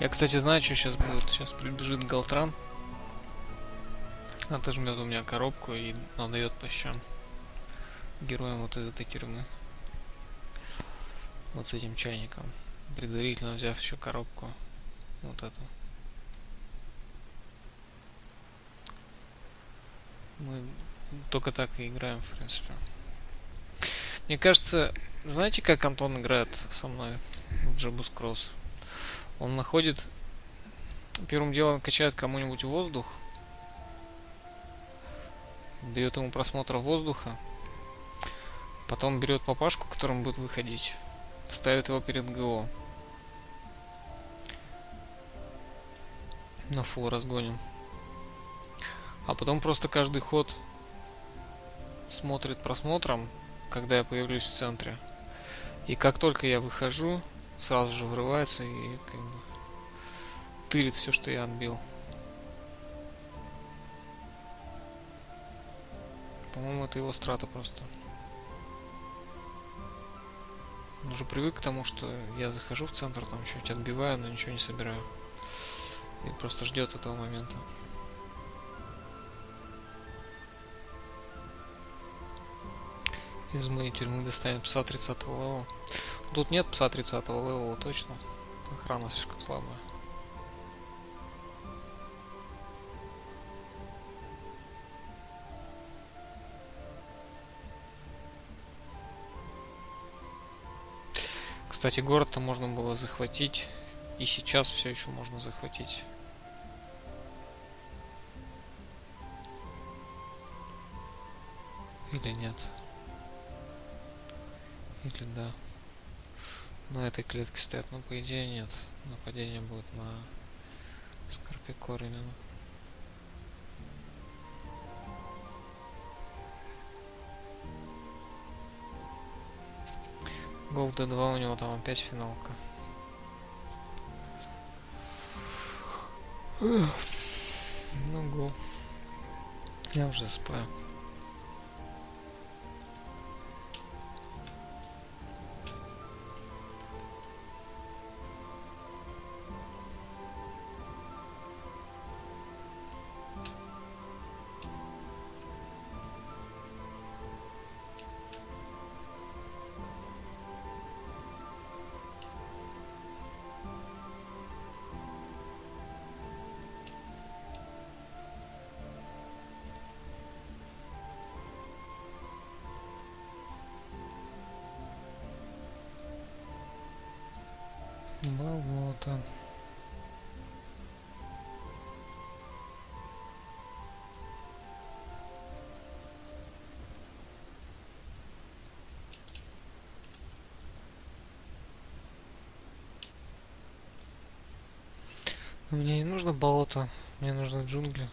Я, кстати, знаю, что сейчас будет. Сейчас прибежит Галтран. Отожмет у меня коробку и надает по щам. Героям вот из этой тюрьмы. Вот с этим чайником. Предварительно взяв еще коробку. Вот эту. Мы только так и играем, в принципе. Мне кажется, знаете, как Антон играет со мной в Джабус Кросс? Он находит... Первым делом качает кому-нибудь воздух. Дает ему просмотр воздуха. Потом берет папашку, которым будет выходить. Ставит его перед ГО. На фул разгоним. А потом просто каждый ход смотрит просмотром, когда я появлюсь в центре. И как только я выхожу, сразу же врывается и как бы тырит все, что я отбил. По-моему, это его страта просто. Он уже привык к тому, что я захожу в центр, там чуть отбиваю, но ничего не собираю. И просто ждет этого момента. Из моей тюрьмы достанет пса 30 левела. Тут нет пса 30 левела, точно. Охрана слишком слабая. Кстати, город-то можно было захватить. И сейчас все еще можно захватить. Или нет? Или да. На этой клетке стоят, но по идее нет. Нападение будет на Скорпикор именно. Гол D2 у него там опять финалка. Ну гол. Я уже спаю. Мне не нужно болото, мне нужны джунгли.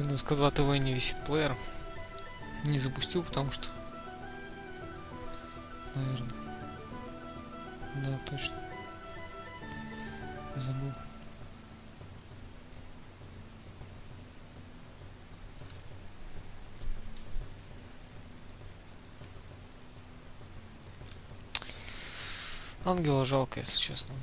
СК2 ТВ не висит плеер? Не запустил, потому что... Наверное. Да, точно. Забыл. Ангела жалко, если честно.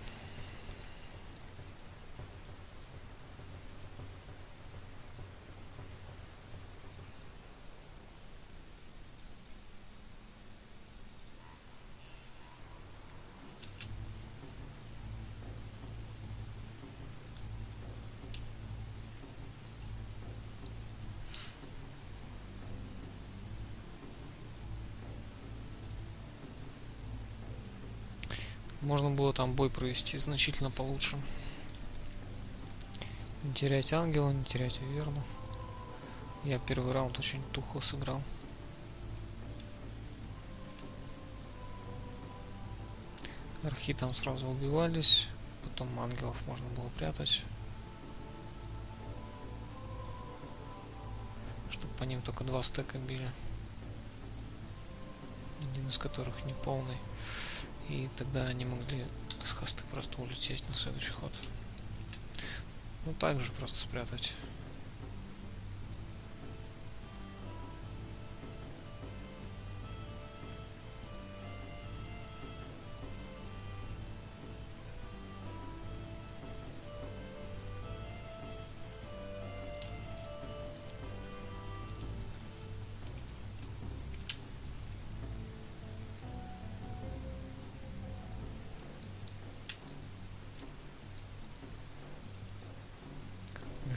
Можно было там бой провести значительно получше. Не терять ангела, не терять верну. Я первый раунд очень тухло сыграл. Архи там сразу убивались, потом ангелов можно было прятать. Чтобы по ним только два стека били. Один из которых не полный. И тогда они могли с хосты просто улететь на следующий ход. Ну так же просто спрятать.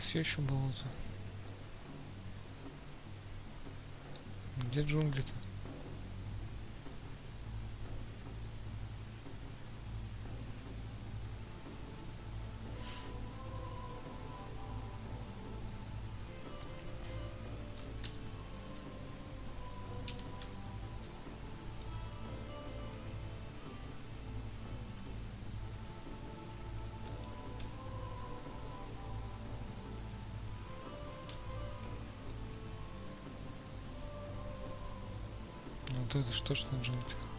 Все еще болото. Где джунгли-то? Точно джунгли.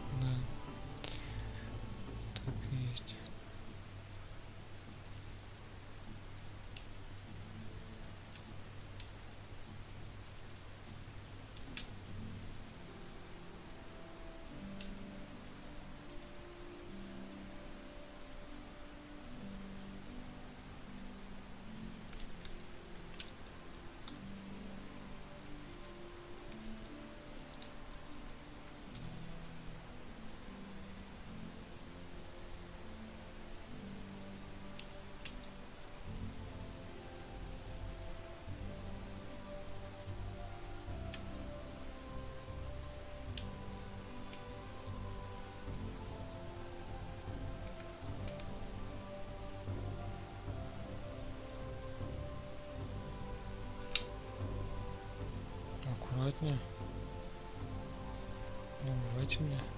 Меня.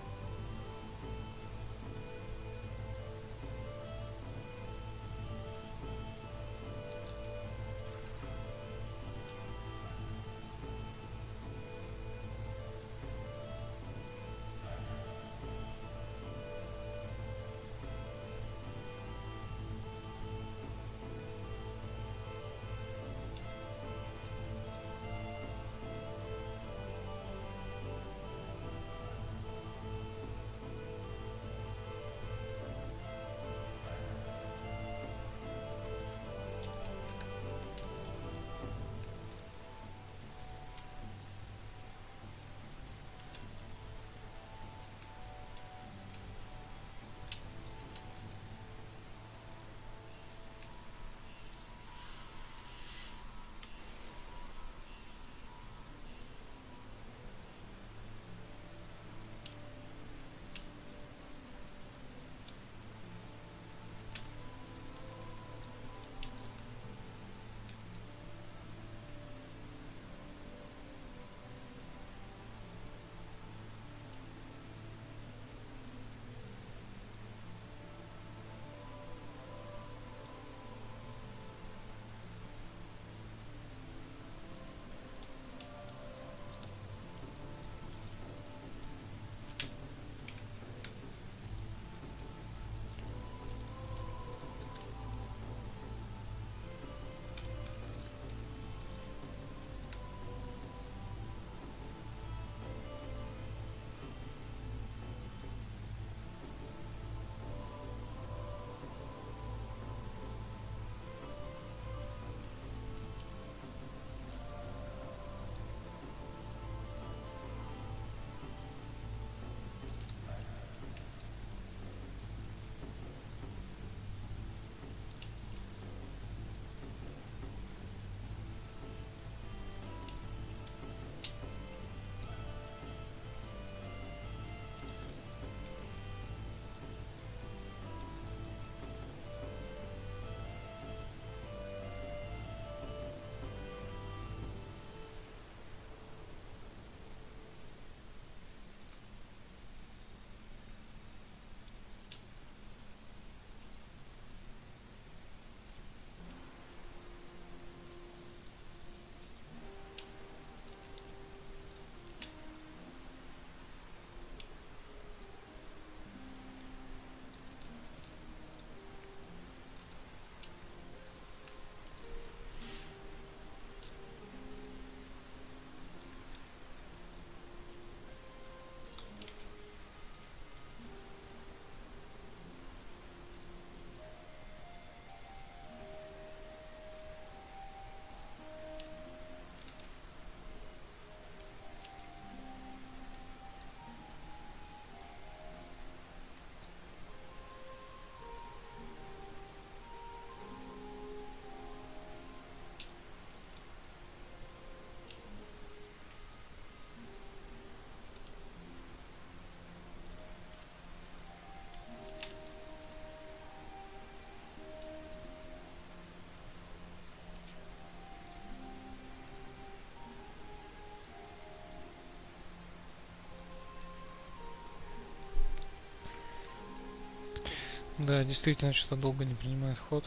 Да, действительно, что-то долго не принимает ход.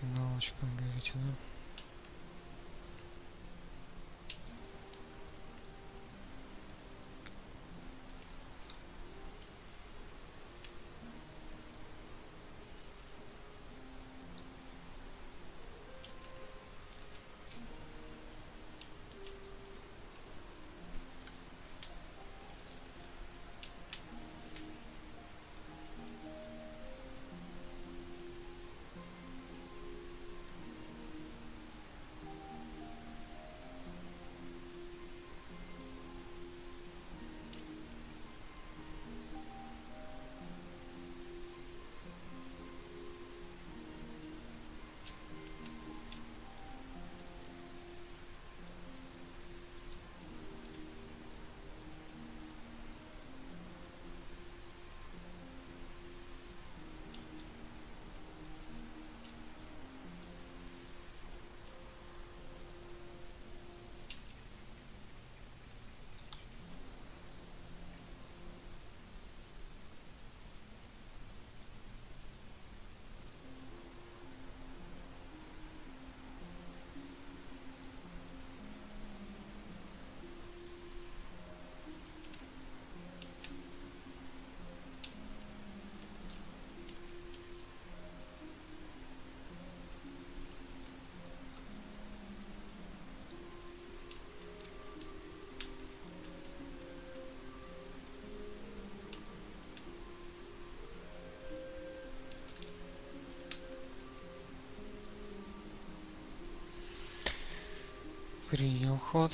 Финалочка, говорите, да? Принял ход.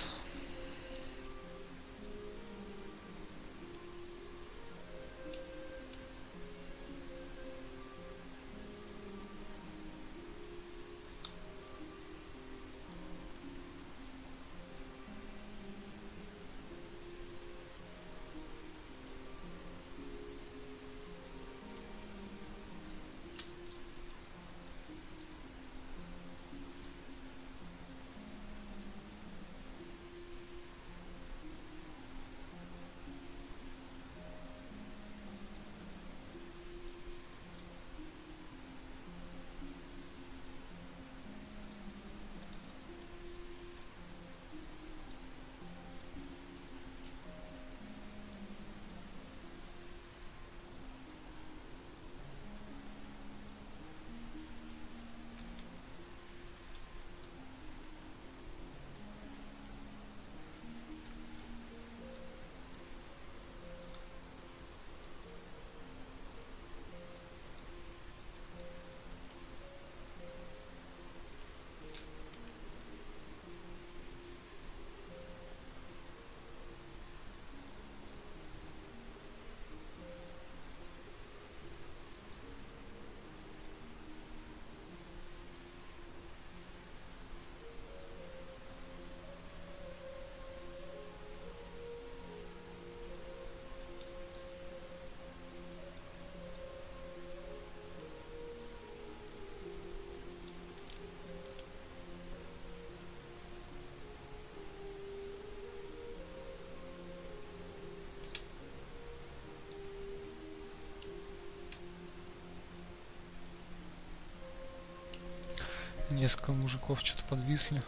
Несколько мужиков что-то подвисли.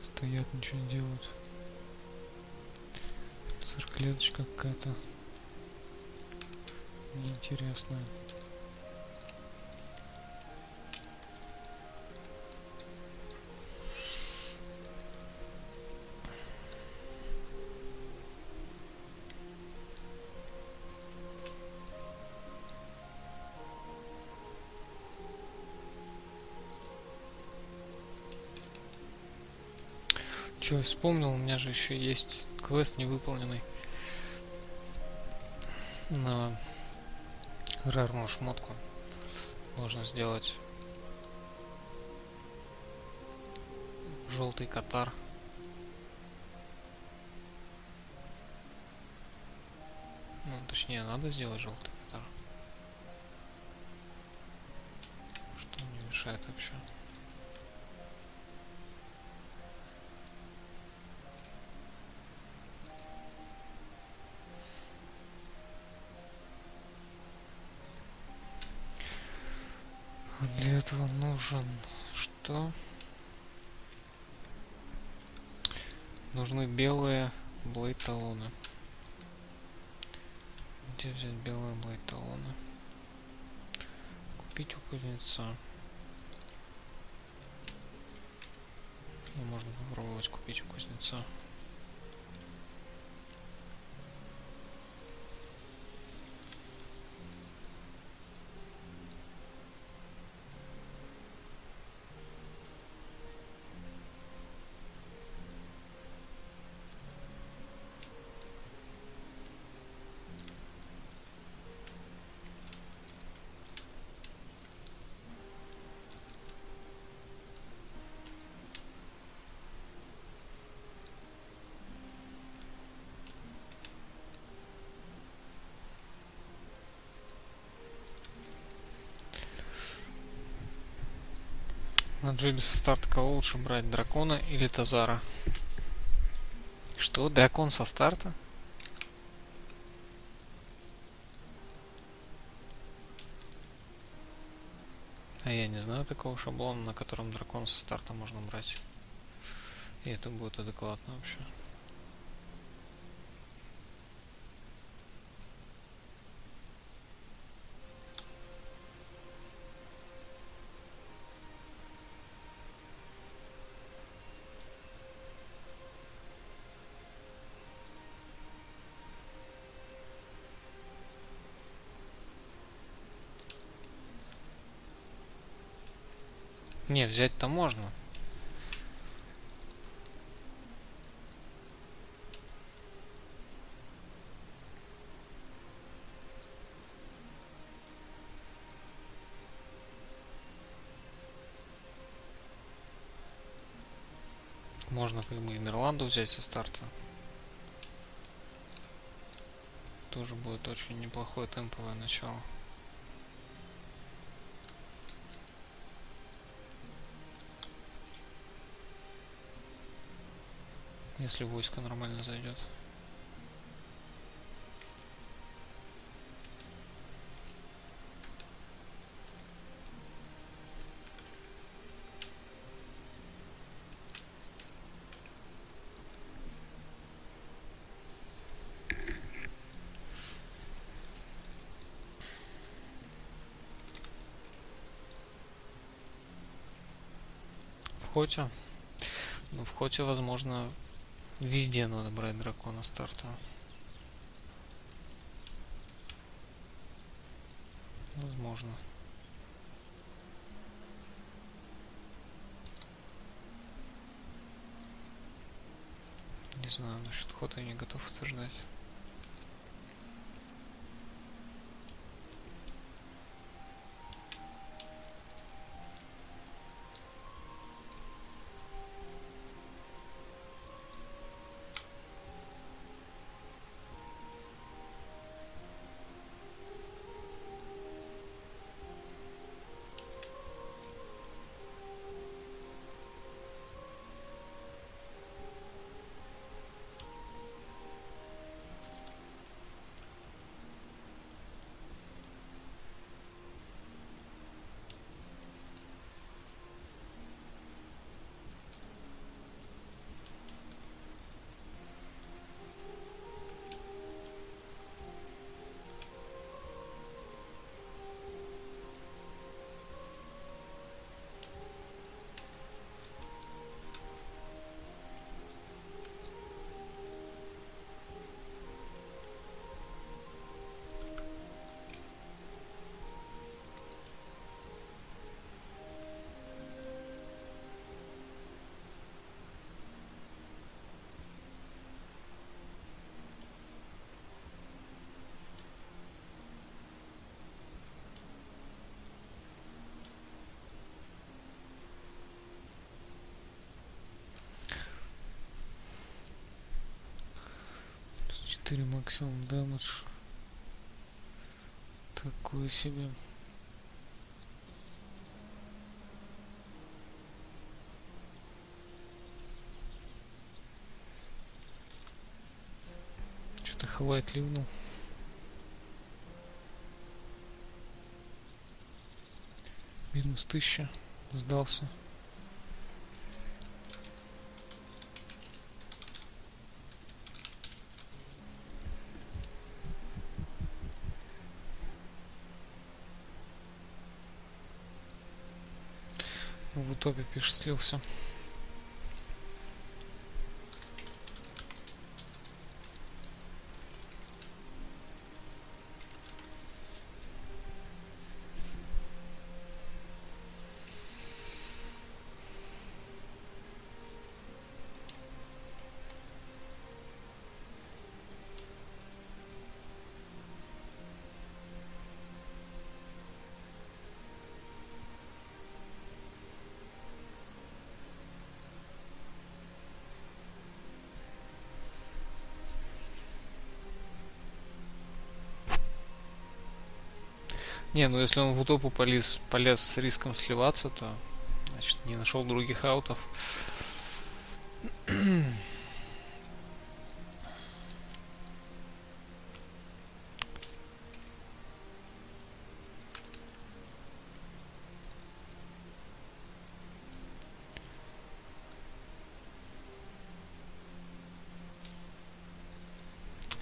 Стоят, ничего не делают. Цирклеточка какая-то. Неинтересная. Че, вспомнил, у меня же еще есть квест невыполненный на рарную шмотку. Можно сделать желтый катар. Ну, точнее, надо сделать желтый катар. Что мне мешает вообще? Нужен что? Нужны белые блейд талоны. Где взять белые блейд талоны? Купить у кузнеца. Ну, можно попробовать купить у кузнеца. На джибе со старта кого лучше брать, дракона или тазара? Что, дракон со старта? А я не знаю такого шаблона, на котором дракон со старта можно брать. И это будет адекватно вообще. Не, взять-то можно. Можно как бы Мирланду взять со старта. Тоже будет очень неплохое темповое начало. Если войско нормально зайдет. В. Ну, в хоте, возможно, Везде надо брать дракона старта. Возможно. Не знаю, насчет хода я не готов утверждать. 4 максимум дэмэдж. Такое себе. Что-то хватит ливнул. Минус 1000. Сдался. В утопе пишет слился. Не, ну если он в утопу полез, полез с риском сливаться, то значит не нашел других аутов.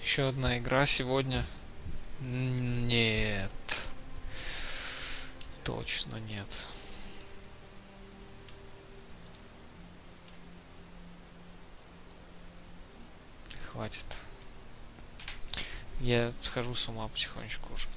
Еще одна игра сегодня. Нет. Точно нет. Хватит. Я схожу с ума потихонечку уже.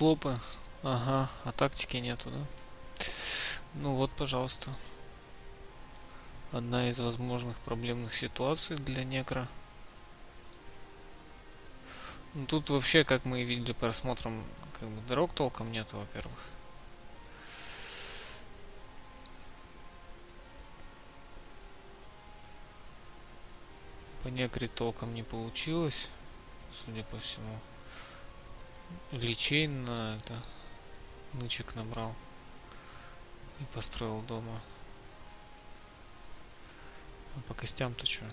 Циклопы. Ага, а тактики нету, да? Ну вот, пожалуйста. Одна из возможных проблемных ситуаций для некро. Ну, тут вообще, как мы и видели просмотром, как бы дорог толком нету, во-первых. По некре толком не получилось, судя по всему личей на это нычек набрал и построил дома. А по костям-то что?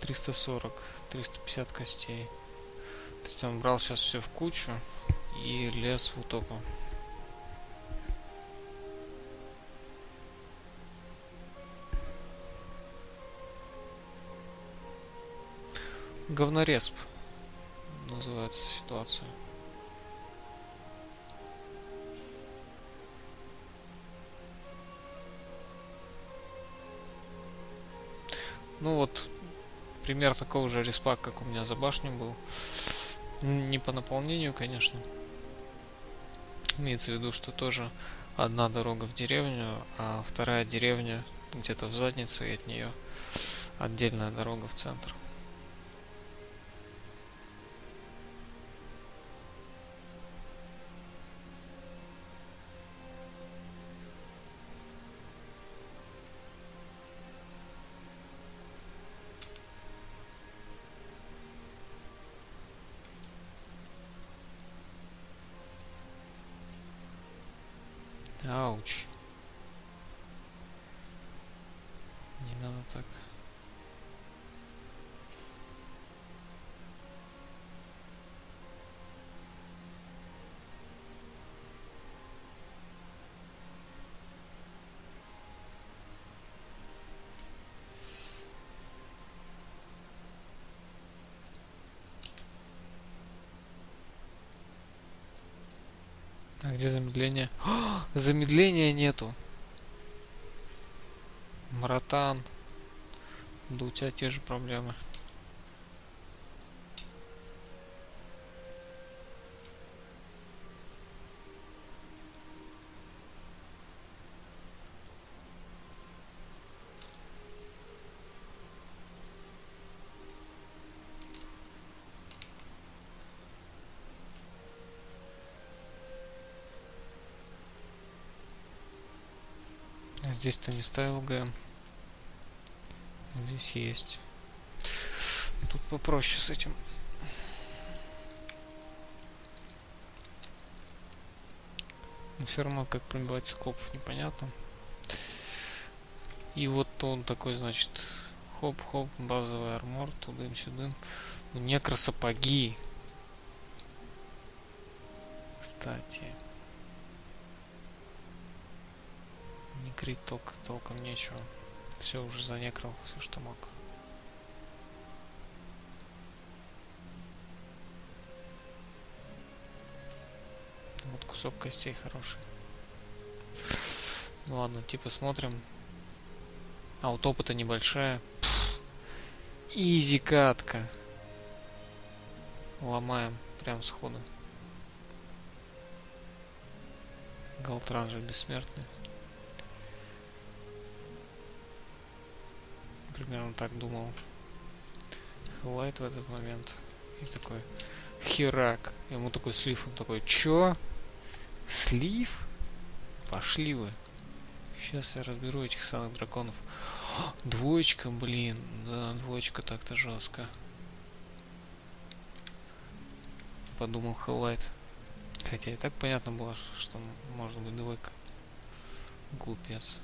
340, 350 костей. То есть он брал сейчас все в кучу и лез в утопу. Говноресп называется ситуация. Ну вот, пример такого же респа, как у меня за башню был. Не по наполнению, конечно. Имеется в виду, что тоже одна дорога в деревню, а вторая деревня где-то в заднице, и от нее отдельная дорога в центр. Где замедление? О, замедления нету. Маратан. Да у тебя те же проблемы. Здесь ты не ставил ГМ. Здесь есть. Тут попроще с этим. Но все равно, как пробивать циклопов, непонятно. И вот он такой, значит, хоп-хоп, базовый армор, тудым-сюдым. Ну, некросапоги. Кстати. Не крить толк, толком нечего. Все, уже занекрал все, что мог. Вот кусок костей хороший. Ну ладно, типа смотрим. А вот опыта небольшая. Изи катка. Ломаем прям сходу. Галтран же бессмертный. Примерно так думал. Хеллайт в этот момент. И такой херак. Ему такой слив. Он такой, чё? Слив? Пошли вы. Сейчас я разберу этих самых драконов. Двоечка, блин. Да, двоечка так-то жестко. Подумал Хеллайт. Хотя и так понятно было, что может быть двойка. Глупец.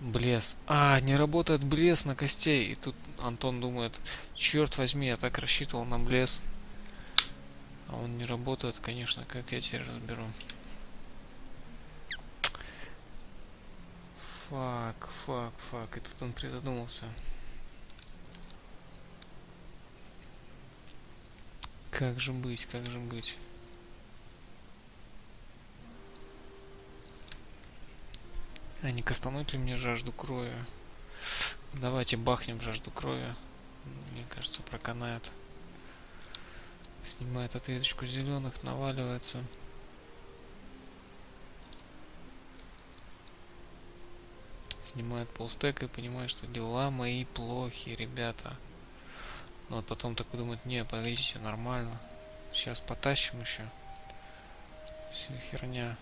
Блес. А, не работает блес на костей. И тут Антон думает, черт возьми, я так рассчитывал на блес. А он не работает, конечно, как я теперь разберу. Фак, фак, фак. И тут он призадумался. Как же быть, как же быть? А не кастануть ли мне жажду крови? Давайте бахнем жажду крови. Мне кажется, проканает. Снимает ответочку зеленых, наваливается. Снимает полстека и понимает, что дела мои плохи, ребята. Но вот потом такой думает, не, погодите, нормально. Сейчас потащим еще. Все херня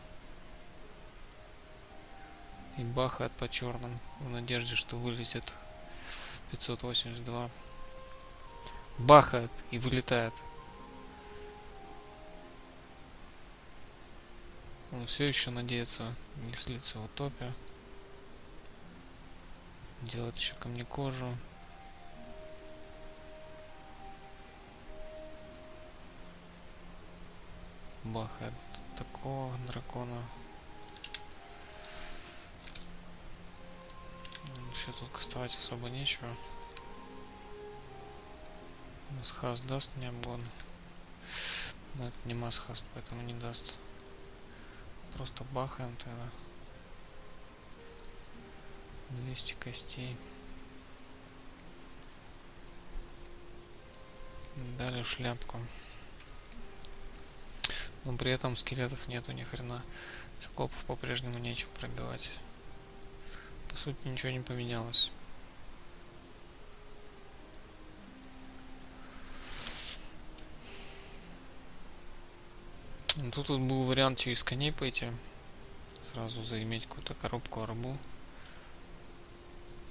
и бахает по черным в надежде, что вылетит 582. Бахает и вылетает. Он все еще надеется не слиться в утопе. Делать еще ко мне кожу. Бахает такого дракона. Все тут кастовать особо нечего. Масхаст даст мне обгон. Но это не масхаст, поэтому не даст. Просто бахаем тогда. 200 костей. Далее шляпку. Но при этом скелетов нету ни хрена. Циклопов по-прежнему нечем пробивать. По сути, ничего не поменялось. Ну, тут вот был вариант через коней пойти. Сразу заиметь какую-то коробку арбу.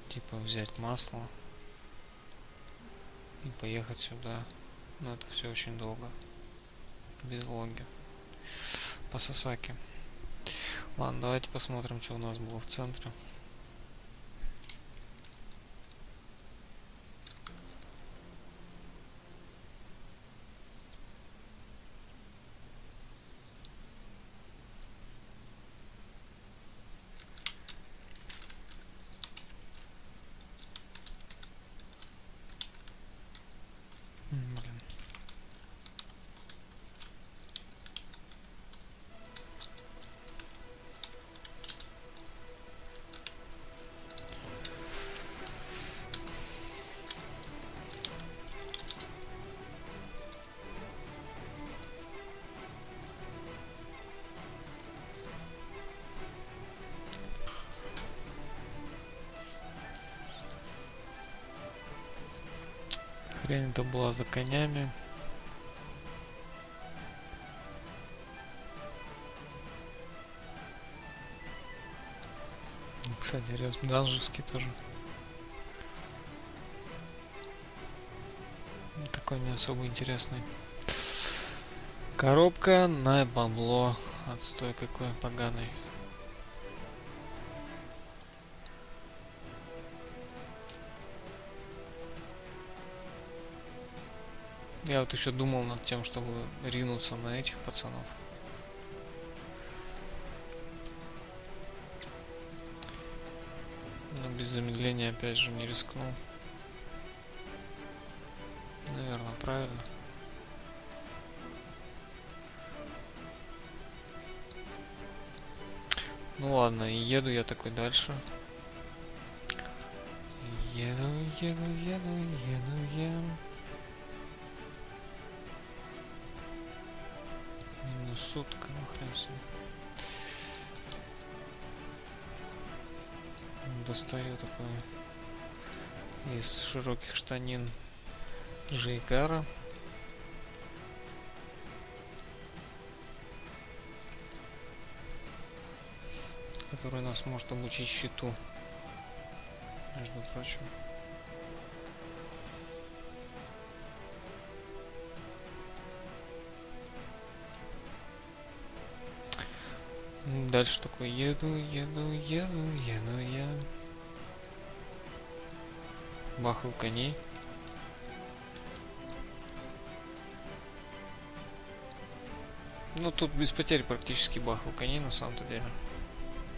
Типа взять масло. И поехать сюда. Но это все очень долго. Без логи. По Сасаке. Ладно, давайте посмотрим, что у нас было в центре. Хрень это была за конями. Кстати, рез данжевский тоже. Такой не особо интересный. Коробка на бабло. Отстой какой поганый. Я вот еще думал над тем, чтобы ринуться на этих пацанов. Но без замедления опять же не рискнул. Наверное, правильно. Ну ладно, еду я такой дальше. Еду, еду, еду, еду, еду. Минус сутка, ну хрен себе. Достаю такой из широких штанин Жейкара. который нас может обучить щиту, между прочим. Дальше такой еду, еду, еду, еду я. Бахаю коней. Ну тут без потерь практически бахаю коней на самом-то деле.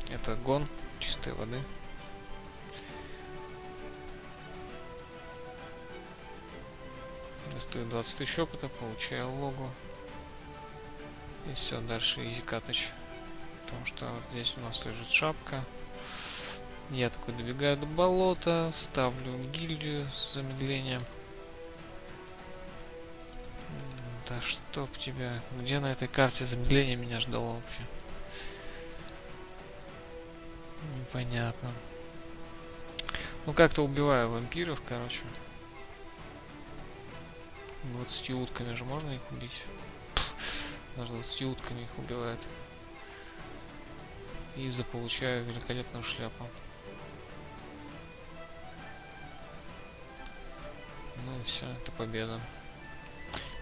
Это гон чистой воды. Достаю 20 тысяч опыта, получаю логу. И все, дальше изи катач. Потому что вот здесь у нас лежит шапка. Я такой добегаю до болота, ставлю гильдию с замедлением. Да чтоб тебя... Где на этой карте замедление меня ждало вообще? Непонятно. Ну как-то убиваю вампиров, короче. 20 утками же можно их убить? Даже 20 утками их убивает. И заполучаю великолепную шляпу. Ну все, это победа.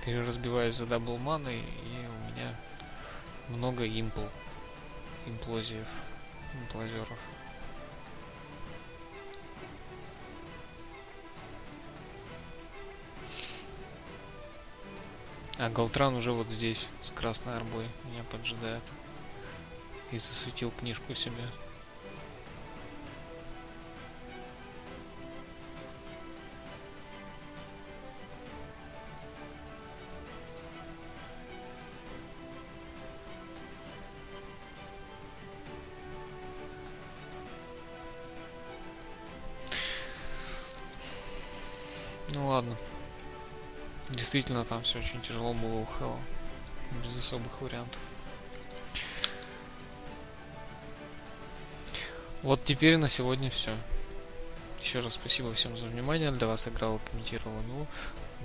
Переразбиваюсь за double маны, и у меня много импл. Имплозиев. Имплозеров. А Галтран уже вот здесь, с красной орбой, меня поджидает. И засветил книжку себе. Ну ладно. Действительно, там все очень тяжело было у Хэлла. Без особых вариантов. Вот теперь на сегодня все. Еще раз спасибо всем за внимание. Для вас играл, комментировал Милу.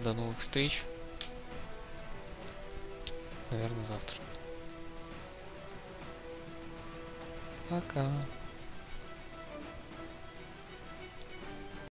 До новых встреч. Наверное, завтра. Пока.